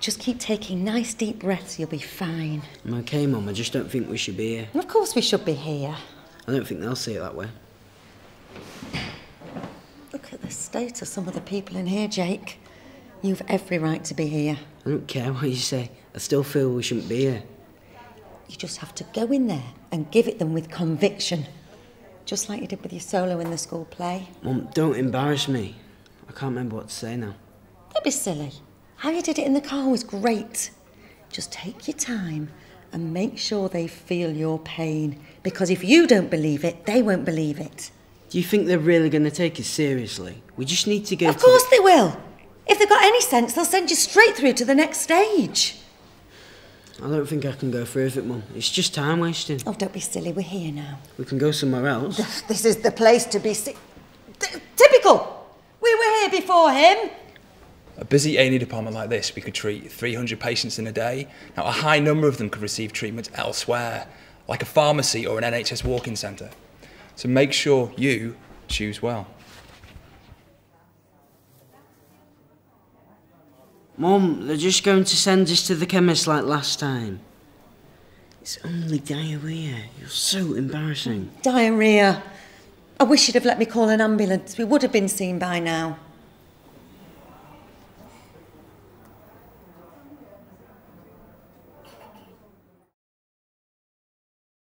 Just keep taking nice deep breaths, you'll be fine. I'm okay, Mum. I just don't think we should be here. And of course, we should be here. I don't think they'll see it that way. Look at the state of some of the people in here, Jake. You've every right to be here. I don't care what you say. I still feel we shouldn't be here. You just have to go in there and give it them with conviction. Just like you did with your solo in the school play. Mum, don't embarrass me. I can't remember what to say now. Don't be silly. How you did it in the car was great. Just take your time and make sure they feel your pain. Because if you don't believe it, they won't believe it. Do you think they're really going to take us seriously? We just need to go Of to course they will. If they've got any sense, they'll send you straight through to the next stage. I don't think I can go through with it, Mum. It's just time wasting. Oh, don't be silly. We're here now. We can go somewhere else. This is the place to be. Si- typical. We were here before him. A busy A&E department like this, we could treat 300 patients in a day. Now, a high number of them could receive treatment elsewhere, like a pharmacy or an NHS walk-in centre. So make sure you choose well. Mum, they're just going to send us to the chemist like last time. It's only diarrhea. You're so embarrassing. Diarrhea. I wish you'd have let me call an ambulance. We would have been seen by now.